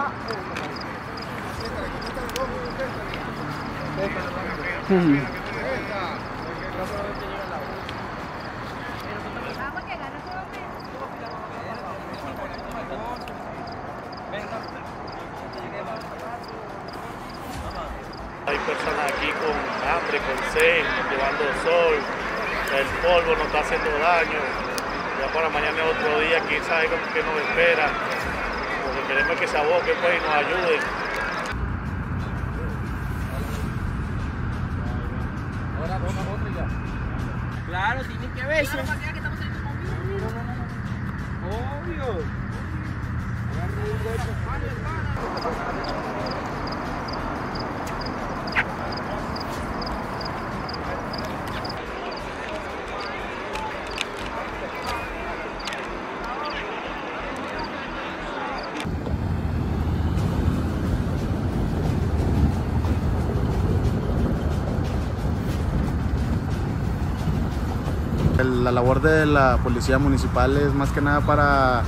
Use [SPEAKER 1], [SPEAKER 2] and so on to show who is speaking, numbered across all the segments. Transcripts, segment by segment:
[SPEAKER 1] Hay personas aquí con hambre, con sed, llevando sol, el polvo nos está haciendo daño. Ya para mañana es otro día, quién sabe qué nos espera. Queremos que se aboque pues, y nos ayude.
[SPEAKER 2] Claro, tienen que verse. Obvio.
[SPEAKER 3] La labor de la policía municipal es más que nada para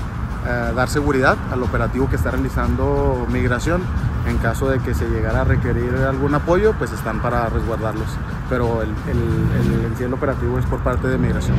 [SPEAKER 3] eh, dar seguridad al operativo que está realizando migración. En caso de que se llegara a requerir algún apoyo, pues están para resguardarlos. Pero el, el, el, el operativo es por parte de migración.